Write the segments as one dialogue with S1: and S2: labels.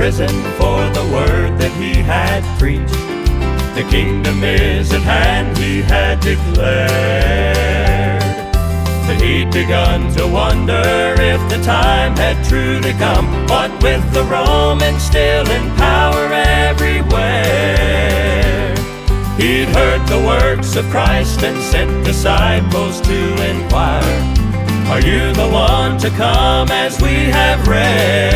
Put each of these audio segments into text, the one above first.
S1: prison for the word that he had preached. The kingdom is at hand, he had declared. But he'd begun to wonder if the time had truly come. What with the Romans still in power everywhere. He'd heard the works of Christ and sent disciples to inquire. Are you the one to come as we have read?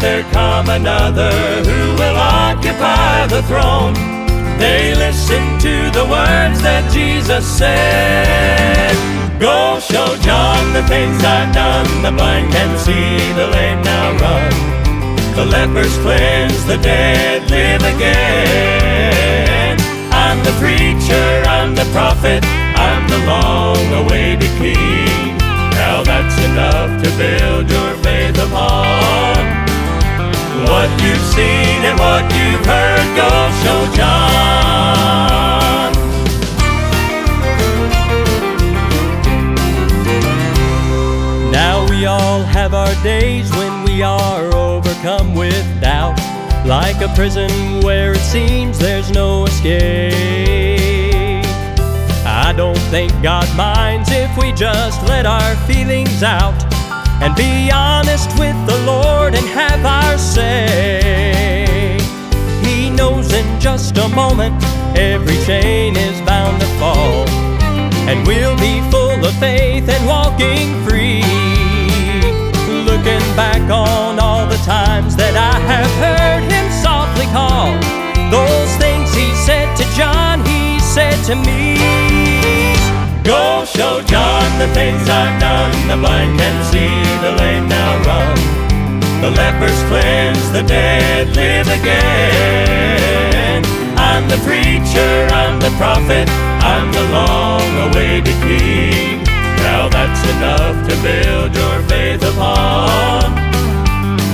S1: There come another who will occupy the throne? They listened to the words that Jesus said. Go show John the things I've done. The blind can see, the lame now run. The lepers cleanse, the dead live again. I'm the preacher, I'm the prophet, I'm the long awaited king. Now that's enough to build your faith upon. What you've heard, go show John.
S2: Now we all have our days when we are overcome with doubt. Like a prison where it seems there's no escape. I don't think God minds if we just let our feelings out and be honest with the Lord and just a moment every chain is bound to fall, and we'll be full of faith and walking free. Looking back on all the times that I have heard him softly call, those things he said to John, he said to me.
S1: Go show John the things I've done. The blind can see, the lame now run. The lepers cleanse, the dead live again. I'm the preacher, I'm the prophet, I'm the long awaited king. Now that's enough to build your faith upon.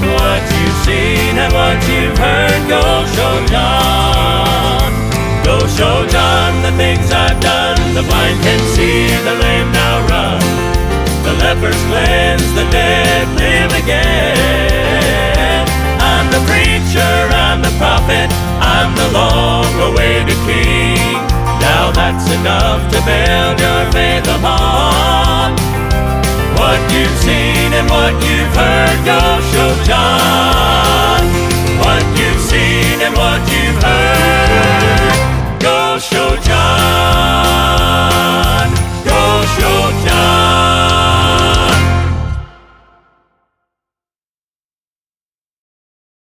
S1: What you've seen and what you've heard, go show John. Go show John the things I've done. The blind can see, the lame now run. The lepers cleanse, the dead live again. That's enough to build your faith upon. What you've seen and what you've heard, go show John. What you've seen and what you've heard, go show John.